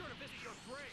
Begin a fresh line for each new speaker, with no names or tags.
sure to visit your grave.